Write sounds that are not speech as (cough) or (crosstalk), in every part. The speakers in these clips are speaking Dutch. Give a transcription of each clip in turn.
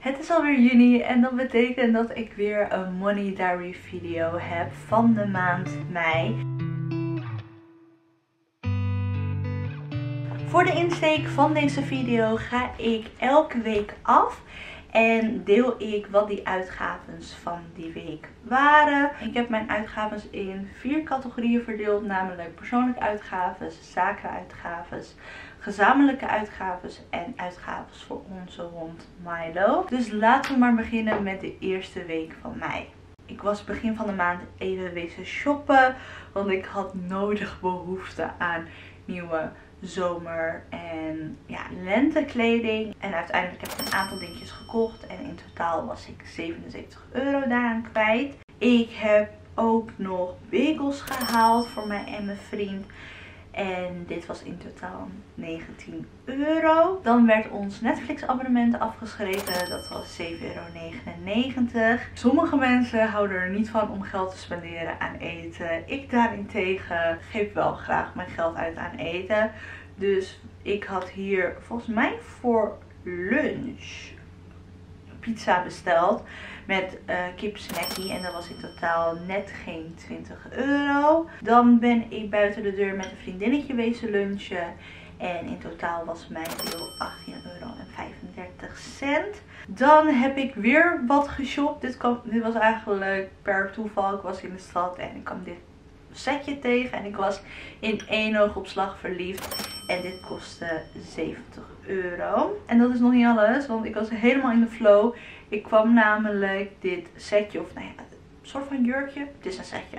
Het is alweer juni en dat betekent dat ik weer een Money Diary video heb van de maand mei. Voor de insteek van deze video ga ik elke week af en deel ik wat die uitgaves van die week waren. Ik heb mijn uitgaves in vier categorieën verdeeld, namelijk persoonlijke uitgaves, zakenuitgaves, gezamenlijke uitgaves en uitgaves voor onze hond Milo. Dus laten we maar beginnen met de eerste week van mei. Ik was begin van de maand even wezen shoppen, want ik had nodig behoefte aan nieuwe zomer- en ja, lentekleding. En uiteindelijk heb ik een aantal dingetjes gekocht. En in totaal was ik 77 euro daaraan kwijt. Ik heb ook nog bagels gehaald voor mij en mijn vriend. En dit was in totaal 19 euro. Dan werd ons Netflix abonnement afgeschreven. Dat was 7,99 euro. Sommige mensen houden er niet van om geld te spenderen aan eten. Ik daarentegen geef wel graag mijn geld uit aan eten. Dus ik had hier volgens mij voor lunch pizza besteld met uh, kip snackie. En dat was in totaal net geen 20 euro. Dan ben ik buiten de deur met een vriendinnetje wezen lunchen. En in totaal was mijn deel 18 euro en 35 cent. Dan heb ik weer wat geshopt. Dit, dit was eigenlijk per toeval. Ik was in de stad en ik kwam dit setje tegen. En ik was in één oogopslag verliefd. En dit kostte 70 euro. En dat is nog niet alles, want ik was helemaal in de flow. Ik kwam namelijk dit setje, of nou ja, een soort van jurkje. Het is een setje.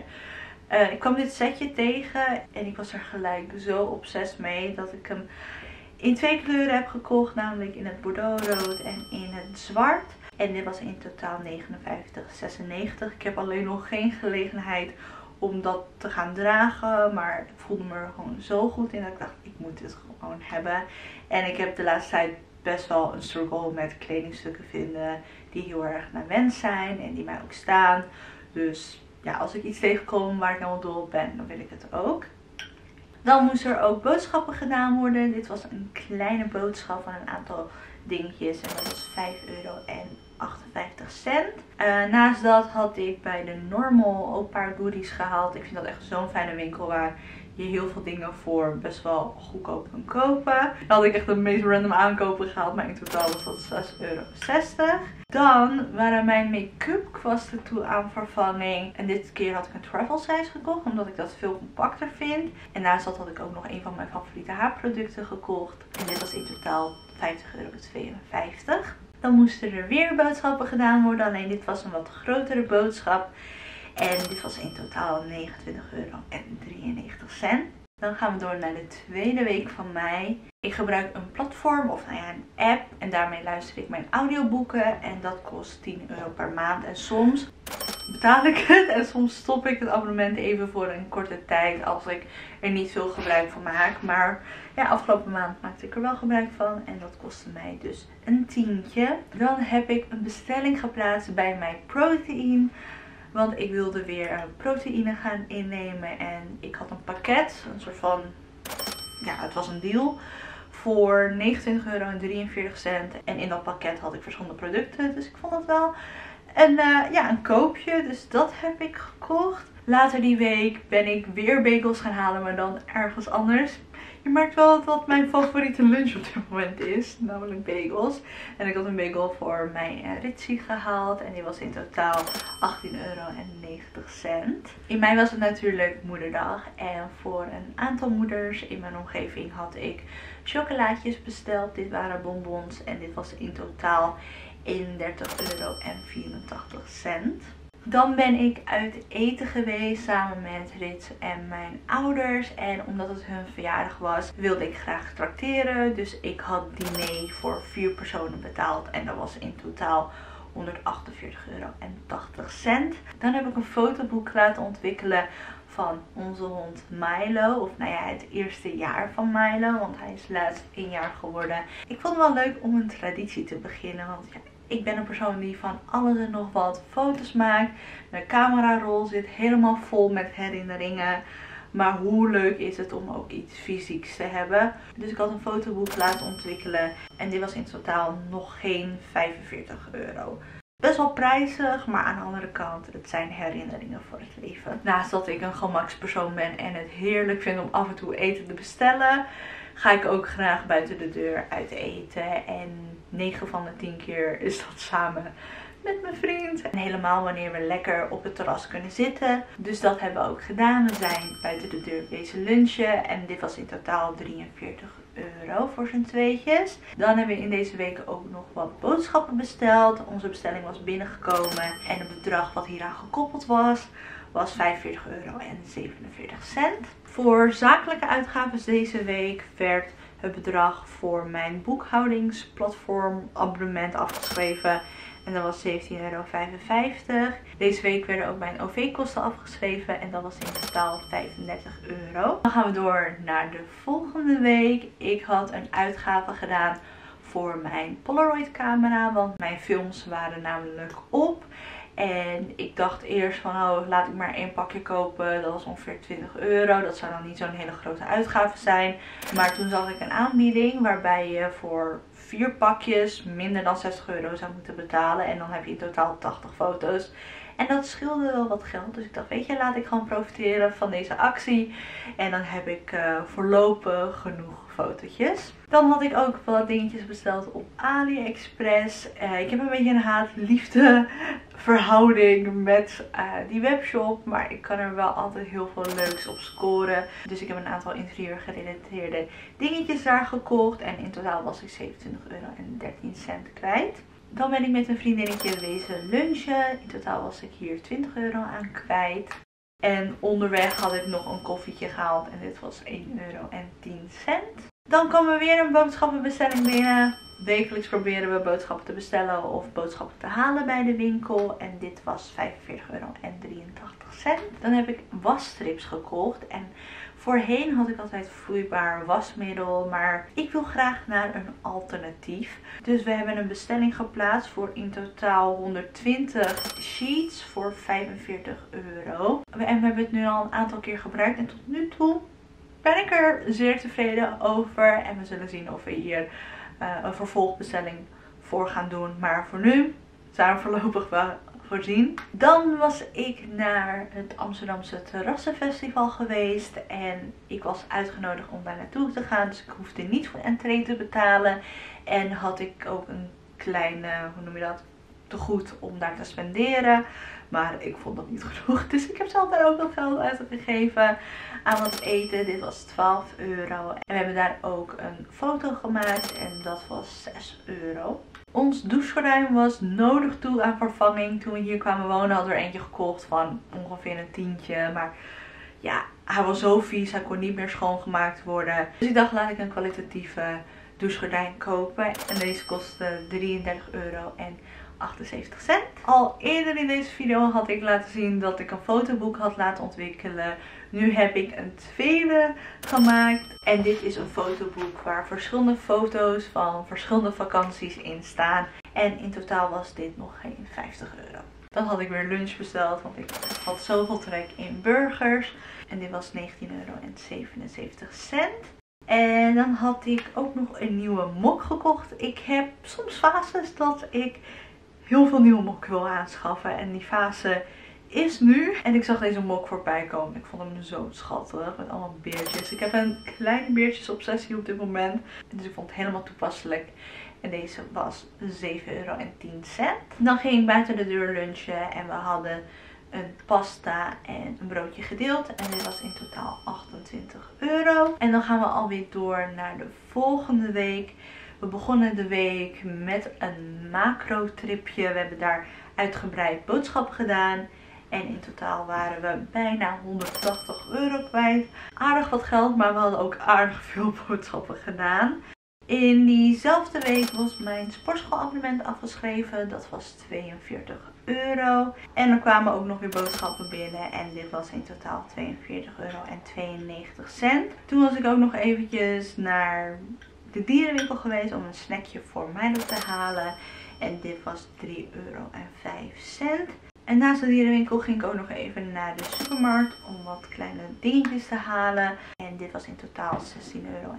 Uh, ik kwam dit setje tegen en ik was er gelijk zo obsessief mee dat ik hem in twee kleuren heb gekocht. Namelijk in het bordeaux rood en in het zwart. En dit was in totaal 59,96. Ik heb alleen nog geen gelegenheid om dat te gaan dragen. Maar ik voelde me er gewoon zo goed in dat ik dacht, ik moet dit gewoon hebben. En ik heb de laatste tijd best wel een struggle met kledingstukken vinden die heel erg naar wens zijn en die mij ook staan. Dus ja, als ik iets tegenkom waar ik helemaal dol op ben, dan wil ik het ook. Dan moest er ook boodschappen gedaan worden. Dit was een kleine boodschap van een aantal dingetjes. En dat was 5 euro en 58 cent. Uh, naast dat had ik bij de Normal ook een paar goodies gehaald. Ik vind dat echt zo'n fijne winkel waar je heel veel dingen voor best wel goedkoop kan kopen. Dan had ik echt de meest random aankopen gehaald. Maar in totaal was dat 6,60 euro. Dan waren mijn make-up kwasten toe aan vervanging. En dit keer had ik een travel size gekocht. Omdat ik dat veel compacter vind. En naast dat had ik ook nog een van mijn favoriete haarproducten gekocht. En dit was in totaal 50,52 euro. Dan moesten er weer boodschappen gedaan worden. Alleen dit was een wat grotere boodschap. En dit was in totaal 29 euro en 93 cent. Dan gaan we door naar de tweede week van mei. Ik gebruik een platform of nou ja, een app. En daarmee luister ik mijn audioboeken. En dat kost 10 euro per maand. En soms betaal ik het. En soms stop ik het abonnement even voor een korte tijd. Als ik er niet veel gebruik van maak. Maar ja, afgelopen maand maakte ik er wel gebruik van. En dat kostte mij dus een tientje. Dan heb ik een bestelling geplaatst bij mijn proteïne. Want ik wilde weer proteïne gaan innemen. En ik had een pakket. Een soort van... Ja, het was een deal. Voor 29,43 euro. En in dat pakket had ik verschillende producten. Dus ik vond het wel een, uh, ja, een koopje. Dus dat heb ik gekocht. Later die week ben ik weer bagels gaan halen. Maar dan ergens anders. Je merkt wel wat mijn favoriete lunch op dit moment is. Namelijk bagels. En ik had een bagel voor mijn uh, Ritzy gehaald. En die was in totaal 18,90 euro. In mei was het natuurlijk moederdag. En voor een aantal moeders in mijn omgeving had ik chocolaatjes besteld. Dit waren bonbons. En dit was in totaal 31,84 euro. Dan ben ik uit eten geweest samen met Rits en mijn ouders. En omdat het hun verjaardag was, wilde ik graag trakteren. Dus ik had diner voor vier personen betaald. En dat was in totaal 148,80 euro. Dan heb ik een fotoboek laten ontwikkelen van onze hond Milo. Of nou ja, het eerste jaar van Milo. Want hij is laatst één jaar geworden. Ik vond het wel leuk om een traditie te beginnen. Want ja, ik ben een persoon die van alles en nog wat foto's maakt. Mijn camerarol zit helemaal vol met herinneringen Maar hoe leuk is het om ook iets fysieks te hebben. Dus ik had een fotoboek laten ontwikkelen. En dit was in totaal nog geen 45 euro. Best wel prijzig, maar aan de andere kant, het zijn herinneringen voor het leven. Naast dat ik een gemakspersoon ben en het heerlijk vind om af en toe eten te bestellen, ga ik ook graag buiten de deur uit eten. En 9 van de 10 keer is dat samen met mijn vriend. En helemaal wanneer we lekker op het terras kunnen zitten. Dus dat hebben we ook gedaan. We zijn buiten de deur wezen lunchen. En dit was in totaal 43 euro voor zijn tweetjes. Dan hebben we in deze week ook nog wat boodschappen besteld. Onze bestelling was binnengekomen. En het bedrag wat hieraan gekoppeld was, was 45 euro en 47 cent. Voor zakelijke uitgaven deze week werd het bedrag voor mijn boekhoudingsplatform abonnement afgeschreven. En dat was 17,55 euro. Deze week werden ook mijn OV-kosten afgeschreven. En dat was in totaal 35 euro. Dan gaan we door naar de volgende week. Ik had een uitgave gedaan voor mijn Polaroid camera. Want mijn films waren namelijk op. En ik dacht eerst van, oh, laat ik maar één pakje kopen. Dat was ongeveer 20 euro. Dat zou dan niet zo'n hele grote uitgave zijn. Maar toen zag ik een aanbieding waarbij je voor vier pakjes minder dan 60 euro zou moeten betalen. En dan heb je in totaal 80 foto's. En dat scheelde wel wat geld. Dus ik dacht, weet je, laat ik gewoon profiteren van deze actie. En dan heb ik uh, voorlopig genoeg fotootjes. Dan had ik ook wat dingetjes besteld op AliExpress. Uh, ik heb een beetje een haat-liefde (laughs) verhouding met uh, die webshop. Maar ik kan er wel altijd heel veel leuks op scoren. Dus ik heb een aantal interieur gerelateerde dingetjes daar gekocht. En in totaal was ik 27 euro en 13 cent kwijt. Dan ben ik met een vriendinnetje wezen lunchen. In totaal was ik hier 20 euro aan kwijt. En onderweg had ik nog een koffietje gehaald. En dit was 1 euro en 10 cent. Dan komen we weer een boodschappenbestelling binnen. Wekelijks proberen we boodschappen te bestellen of boodschappen te halen bij de winkel. En dit was 45 euro en 83 cent. Dan heb ik wasstrips gekocht. En Voorheen had ik altijd vloeibaar wasmiddel, maar ik wil graag naar een alternatief. Dus we hebben een bestelling geplaatst voor in totaal 120 sheets voor 45 euro. En we hebben het nu al een aantal keer gebruikt en tot nu toe ben ik er zeer tevreden over. En we zullen zien of we hier uh, een vervolgbestelling voor gaan doen. Maar voor nu zijn we voorlopig wel Dan was ik naar het Amsterdamse Terrassenfestival geweest. En ik was uitgenodigd om daar naartoe te gaan. Dus ik hoefde niet voor entree te betalen. En had ik ook een kleine, hoe noem je dat, te goed om daar te spenderen. Maar ik vond dat niet (laughs) genoeg. Dus ik heb zelf daar ook nog geld uitgegeven aan wat eten. Dit was 12 euro. En we hebben daar ook een foto gemaakt. En dat was 6 euro. Ons douchegordijn was nodig toe aan vervanging. Toen we hier kwamen wonen hadden we er eentje gekocht van ongeveer een tientje. Maar ja, hij was zo vies. Hij kon niet meer schoongemaakt worden. Dus ik dacht laat ik een kwalitatieve douchegordijn kopen. En deze kostte 33 euro en 78 cent. Al eerder in deze video had ik laten zien dat ik een fotoboek had laten ontwikkelen. Nu heb ik een tweede gemaakt. En dit is een fotoboek waar verschillende foto's van verschillende vakanties in staan. En in totaal was dit nog geen 50 euro. Dan had ik weer lunch besteld, want ik had zoveel trek in burgers. En dit was 19,77 euro. En dan had ik ook nog een nieuwe mok gekocht. Ik heb soms fases dat ik heel veel nieuwe mokken wil aanschaffen. En die fase is nu. En ik zag deze mok voorbij komen. Ik vond hem zo schattig. Met allemaal beertjes. Ik heb een kleine beertjesobsessie op dit moment. Dus ik vond het helemaal toepasselijk. En deze was 7,10 euro. Dan ging ik buiten de deur lunchen. En we hadden een pasta en een broodje gedeeld. En dit was in totaal 28 euro. En dan gaan we alweer door naar de volgende week. We begonnen de week met een macro tripje. We hebben daar uitgebreid boodschappen gedaan. En in totaal waren we bijna 180 euro kwijt. Aardig wat geld, maar we hadden ook aardig veel (laughs) boodschappen gedaan. In diezelfde week was mijn sportschoolabonnement afgeschreven. Dat was 42 euro. En er kwamen ook nog weer boodschappen binnen. En dit was in totaal 42 euro en 92 cent. Toen was ik ook nog eventjes naar de dierenwinkel geweest om een snackje voor mij te halen. En dit was 3 euro en 5 cent. En naast de dierenwinkel ging ik ook nog even naar de supermarkt om wat kleine dingetjes te halen. En dit was in totaal 16,52 euro.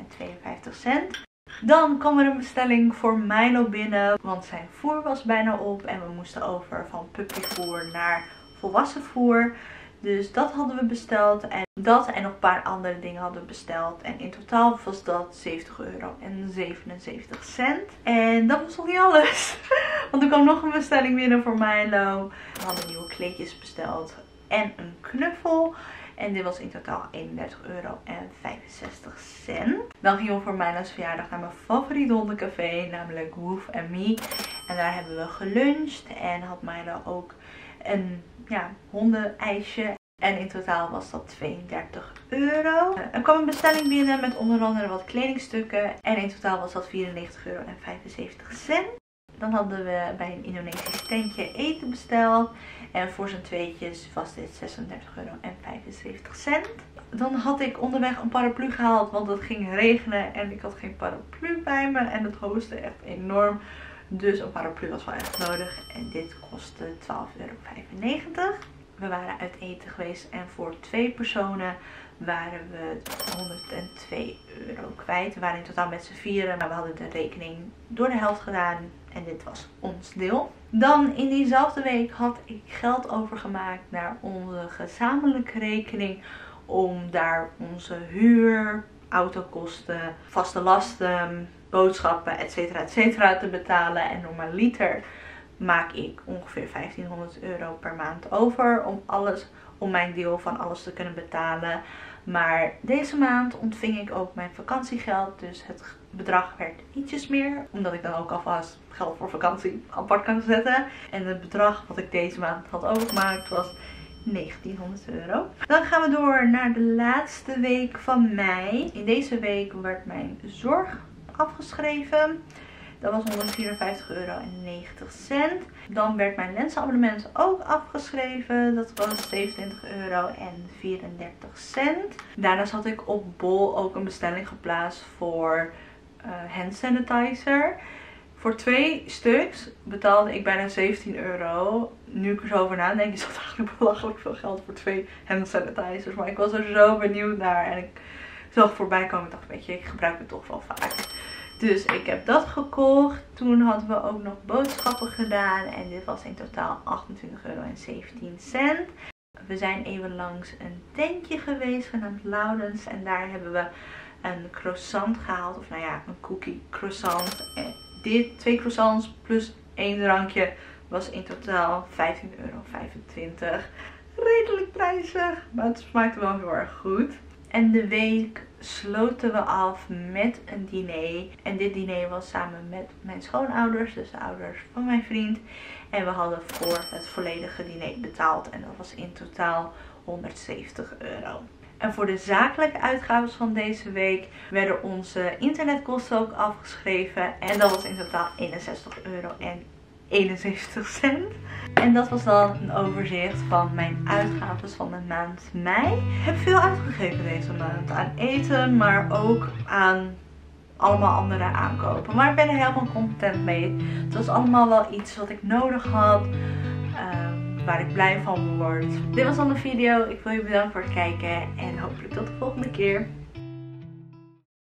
Dan kwam er een bestelling voor Milo binnen, want zijn voer was bijna op en we moesten over van puppyvoer naar volwassen voer. Dus dat hadden we besteld. En dat en nog een paar andere dingen hadden we besteld. En in totaal was dat 70 euro en 77 cent. En dat was nog niet alles. (laughs) Want er kwam nog een bestelling binnen voor Milo. We hadden nieuwe kleedjes besteld. En een knuffel. En dit was in totaal 31 euro en 65 cent. Dan gingen we voor Milo's verjaardag naar mijn favoriete hondencafé. Namelijk Woof Me. En daar hebben we geluncht. En had Milo ook een ja, hondenijsje. En in totaal was dat 32 euro. Er kwam een bestelling binnen met onder andere wat kledingstukken. En in totaal was dat 94 euro en 75 cent. Dan hadden we bij een Indonesisch tentje eten besteld. En voor zijn tweetjes was dit 36 euro en 75 cent. Dan had ik onderweg een paraplu gehaald, want het ging regenen en ik had geen paraplu bij me. En het hoostte echt enorm. Dus een paraplu was wel echt nodig. En dit kostte 12,95 euro. We waren uit eten geweest en voor twee personen waren we 102 euro kwijt. We waren in totaal met z'n vieren, maar we hadden de rekening door de helft gedaan. En dit was ons deel. Dan in diezelfde week had ik geld overgemaakt naar onze gezamenlijke rekening. Om daar onze huur, autokosten, vaste lasten, boodschappen, etc. etc. te betalen. En normaliter maak ik ongeveer 1500 euro per maand over om alles, om mijn deel van alles te kunnen betalen. Maar deze maand ontving ik ook mijn vakantiegeld. Dus het bedrag werd ietsjes meer. Omdat ik dan ook alvast geld voor vakantie apart kan zetten. En het bedrag wat ik deze maand had overgemaakt was 1900 euro. Dan gaan we door naar de laatste week van mei. In deze week werd mijn zorg afgeschreven. Dat was 154 euro en 90 cent. Dan werd mijn lensabonnement ook afgeschreven. Dat was 27 euro en 34 cent. Daarnaast had ik op Bol ook een bestelling geplaatst voor uh, hand sanitizer. Voor twee stuks betaalde ik bijna 17 euro. Nu ik er zo over nadenk is dat eigenlijk (laughs) belachelijk veel geld voor twee hand sanitizers. Maar ik was er zo benieuwd naar en ik zag voorbij komen. Ik dacht, weet je, ik gebruik het toch wel vaak. Dus ik heb dat gekocht. Toen hadden we ook nog boodschappen gedaan. En dit was in totaal 28 euro en 17 cent. We zijn even langs een tentje geweest genaamd Loudens. En daar hebben we een croissant gehaald. Of nou ja, een cookie croissant. En dit, twee croissants plus één drankje was in totaal 15,25 euro. Redelijk prijzig, maar het smaakte wel heel erg goed. En de week sloten we af met een diner. En dit diner was samen met mijn schoonouders, dus de ouders van mijn vriend. En we hadden voor het volledige diner betaald. En dat was in totaal 170 euro. En voor de zakelijke uitgaven van deze week werden onze internetkosten ook afgeschreven. En dat was in totaal 61 euro 71 cent. En dat was dan een overzicht van mijn uitgaven van de maand mei. Ik heb veel uitgegeven deze maand aan eten, maar ook aan allemaal andere aankopen. Maar ik ben er helemaal content mee. Het was allemaal wel iets wat ik nodig had. Ehm, waar ik blij van word. Dit was dan de video. Ik wil je bedanken voor het kijken. En hopelijk tot de volgende keer.